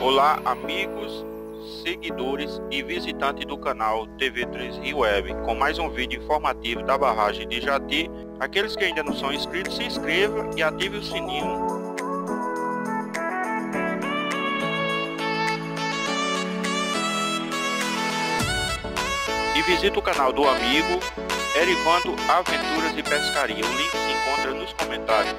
Olá, amigos, seguidores e visitantes do canal TV3 Rio Web, com mais um vídeo informativo da barragem de Jati. Aqueles que ainda não são inscritos, se inscreva e ative o sininho. E visite o canal do amigo Erivando Aventuras e Pescaria. O link se encontra nos comentários.